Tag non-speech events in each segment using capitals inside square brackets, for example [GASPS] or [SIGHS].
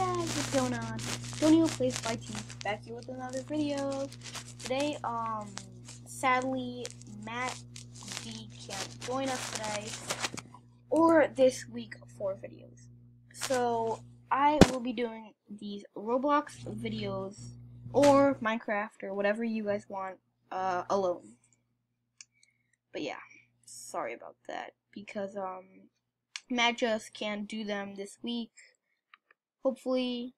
guys, what's going on? Tonio Plays by Team back here with another video. Today, um, sadly, Matt D can't join us today, or this week for videos. So, I will be doing these Roblox videos, or Minecraft, or whatever you guys want, uh, alone. But yeah, sorry about that, because, um, Matt just can't do them this week hopefully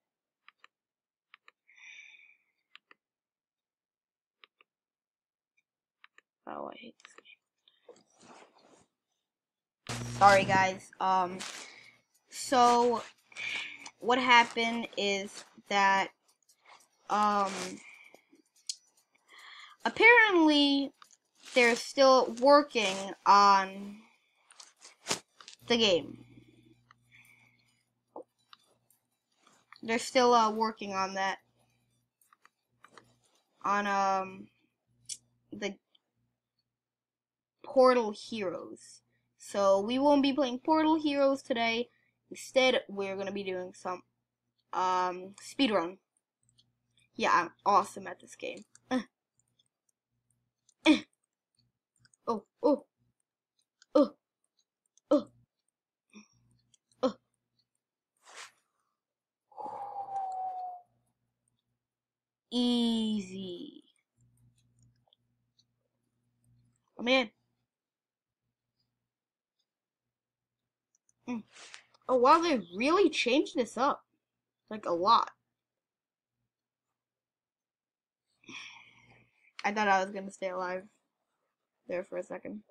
oh I hate this game. Sorry guys um so what happened is that um apparently they're still working on the game they're still uh, working on that. On um the Portal Heroes. So we won't be playing Portal Heroes today. Instead, we're gonna be doing some um speedrun. Yeah, I'm awesome at this game. Uh. Uh. Oh, oh. Oh. Oh. Easy. Come in. Mm. Oh wow, they really changed this up. Like a lot. I thought I was gonna stay alive there for a second.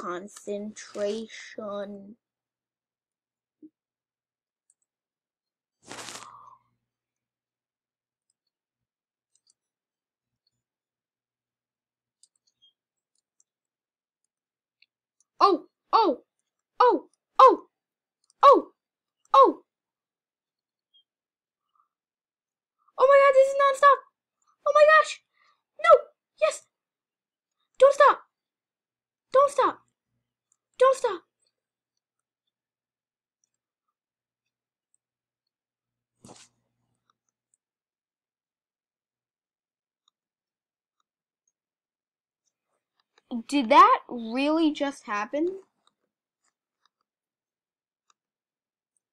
Concentration. Oh, oh, oh, oh, oh. Oh my god, this is non-stop. Oh my gosh. No, yes. Don't stop. Don't stop. Don't stop. Did that really just happen?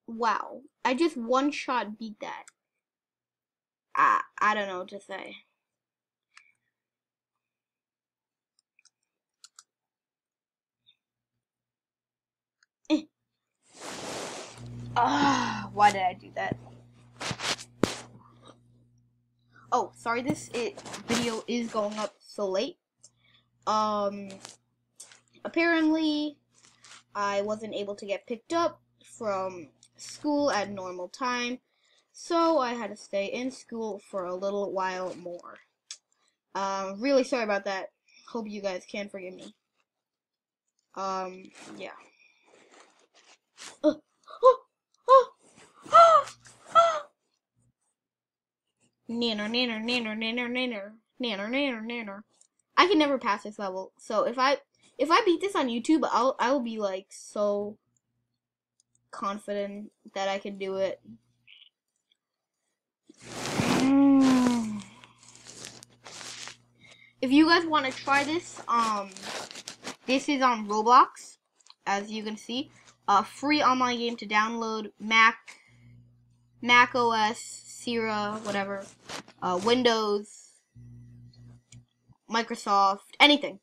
Wow. I just one shot beat that. I, I don't know what to say. Ah, why did I do that? Oh, sorry, this it, video is going up so late. Um, apparently, I wasn't able to get picked up from school at normal time, so I had to stay in school for a little while more. Um, really sorry about that. Hope you guys can forgive me. Um, yeah. [GASPS] Uh, oh, oh, oh. Nanner, nanner, nanner, nanner, nanner, nanner, nanner, nanner. I can never pass this level. So if I if I beat this on YouTube, I'll I'll be like so confident that I can do it. [SIGHS] If you guys want to try this, um, this is on Roblox, as you can see a free online game to download Mac, Mac OS, Sierra, whatever, uh, Windows, Microsoft, anything.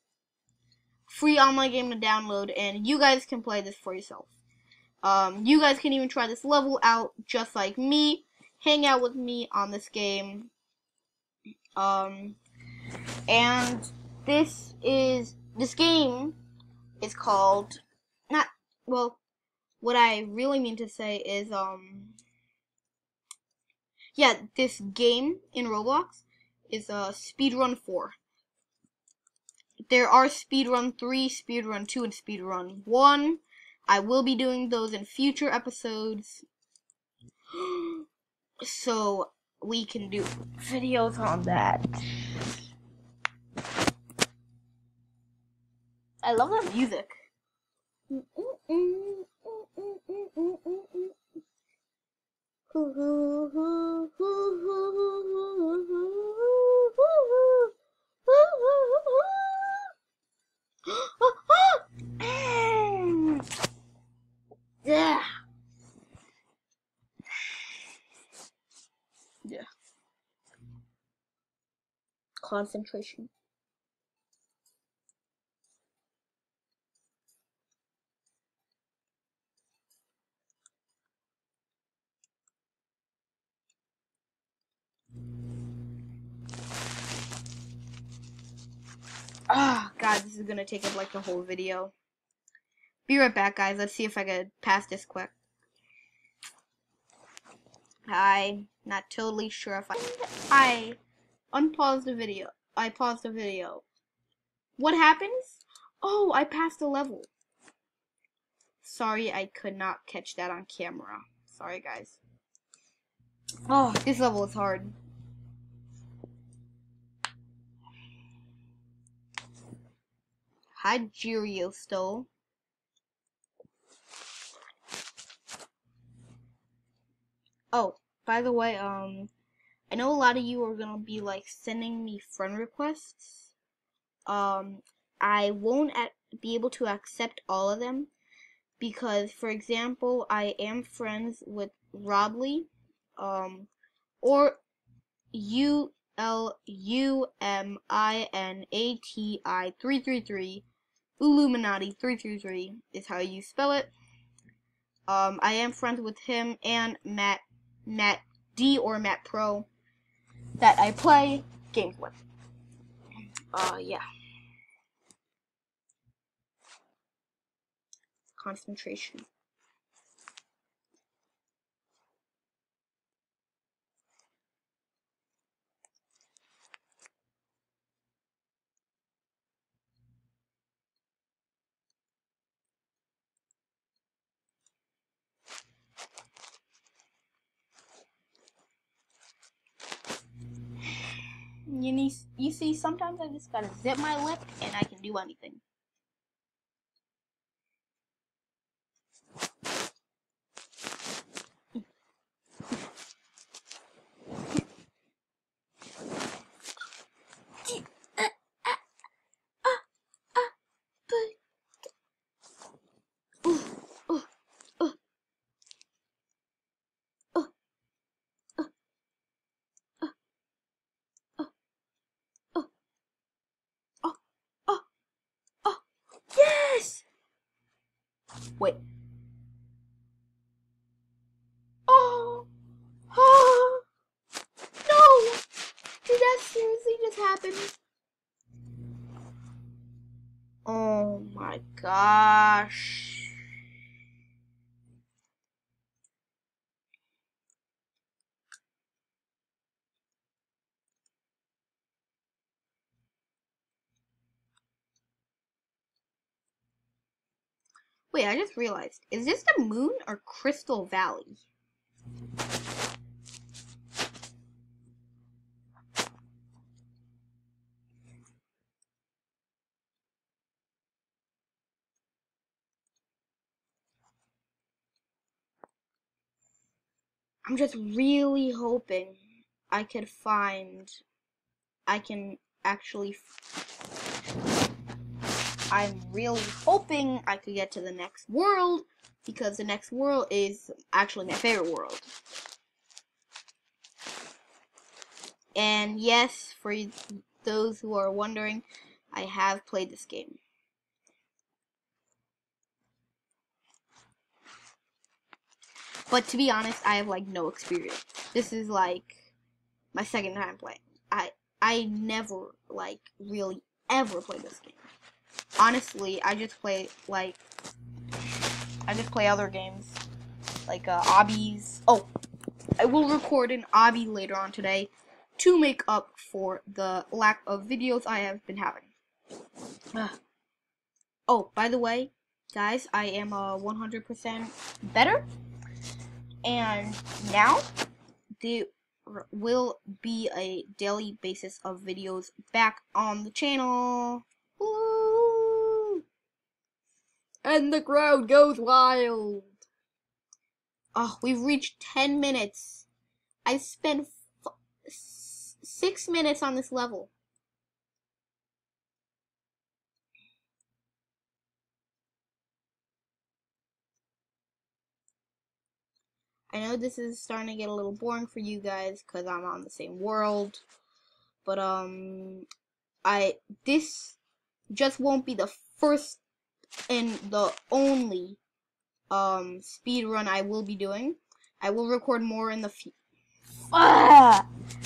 Free online game to download, and you guys can play this for yourself. Um, you guys can even try this level out just like me. Hang out with me on this game. Um, and this is this game is called not well what I really mean to say is, um, yeah, this game in Roblox is uh, Speedrun 4. There are Speedrun 3, Speedrun 2, and Speedrun 1. I will be doing those in future episodes. [GASPS] so we can do videos on that. I love that music. [LAUGHS] Concentration. Oh, God, this is gonna take up like the whole video. Be right back, guys. Let's see if I can pass this quick. I'm not totally sure if I... I unpaused the video. I paused the video. What happens? Oh, I passed the level. Sorry, I could not catch that on camera. Sorry, guys. Oh, this level is hard. Hi, Geosto. Oh, by the way, um, I know a lot of you are gonna be like sending me friend requests. Um, I won't be able to accept all of them because, for example, I am friends with Robley, um, or U L U M I N A T I three three three Illuminati 333 is how you spell it. Um, I am friends with him and Matt, Matt D or Matt Pro that I play games with. Uh, yeah. Concentration. you need, you see, sometimes I just gotta zip my lip and I can do anything. Wait. Oh! Oh! No! Did that seriously just happen? Oh my gosh. Wait, I just realized. Is this the moon or Crystal Valley? I'm just really hoping I could find I can actually I'm really hoping I could get to the next world because the next world is actually my favorite world. And yes, for those who are wondering, I have played this game. But to be honest, I have like no experience. This is like my second time playing. I I never like really ever played this game honestly, I just play like I just play other games like uh, obbies. Oh, I will record an obby later on today to make up for the lack of videos I have been having. Uh. Oh, by the way, guys, I am uh, 100% better, and now there will be a daily basis of videos back on the channel. Woo! And the crowd goes wild. Oh, we've reached 10 minutes. I spent six minutes on this level. I know this is starting to get a little boring for you guys because I'm on the same world. But, um, I, this just won't be the first and the only, um, speed run I will be doing. I will record more in the, ah!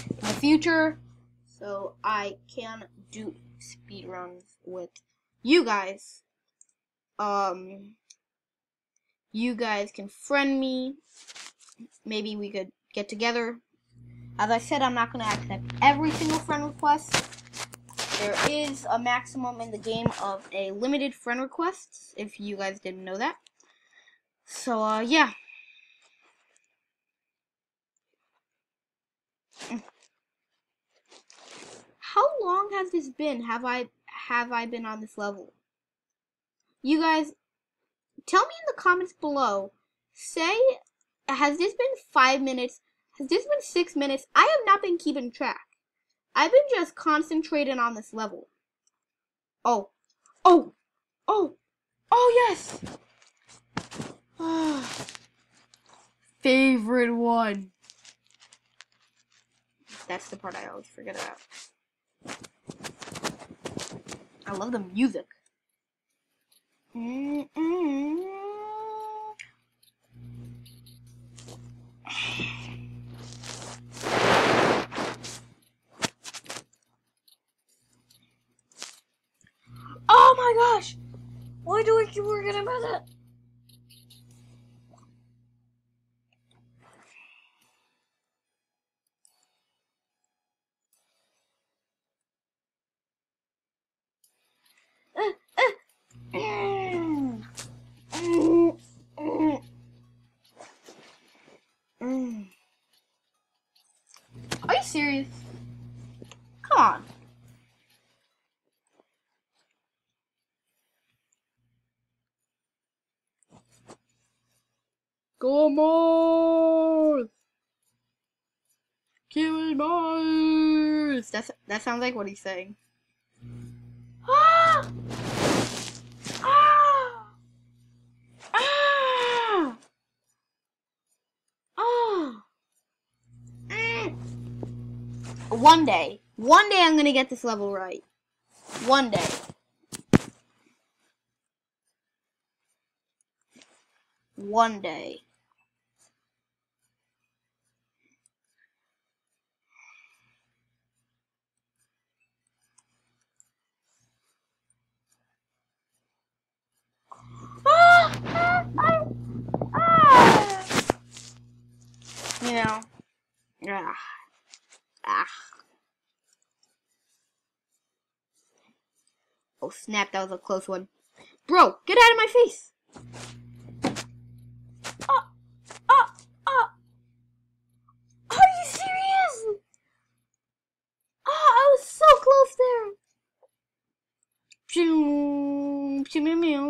in the future, so I can do speed runs with you guys. Um, you guys can friend me maybe we could get together. As I said, I'm not going to accept every single friend request. There is a maximum in the game of a limited friend requests, if you guys didn't know that. So, uh, yeah. How long has this been? Have I have I been on this level? You guys, tell me in the comments below. Say has this been five minutes? Has this been six minutes? I have not been keeping track. I've been just concentrating on this level. Oh. Oh. Oh. Oh, yes. Favorite one. That's the part I always forget about. I love the music. Mm -mm. Oh my gosh! Why do I keep working about that? Are you serious? Come on. Kill Mars! That's, that sounds like what he's saying. Ah! Ah! Ah! Ah! Mm. One day. One day I'm gonna get this level right. One day. One day. You know, ah, ah. Oh snap, that was a close one. Bro, get out of my face! Oh, oh, oh. Are you serious? Oh, I was so close there. Pew, pew, pew, pew.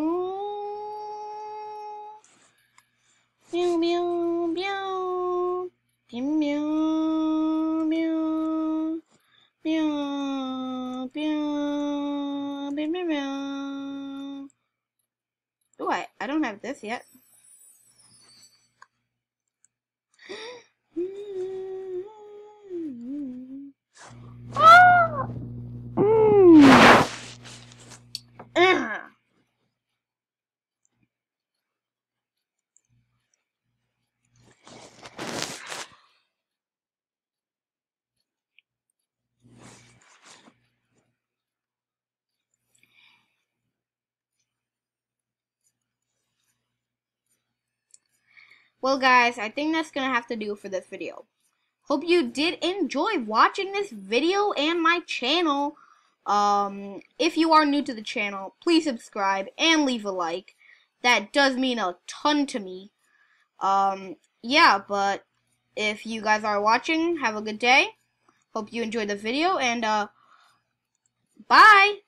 Pew, pew, pew. Meow, meow, meow, meow, meow, meow, meow. Oh, I, I don't have this Well, guys, I think that's to have to do for this video. Hope you did enjoy watching this video and my channel. Um, if you are new to the channel, please subscribe and leave a like. That does mean a ton to me. Um, yeah, but if you guys are watching, have a good day. Hope you enjoyed the video, and, uh, bye!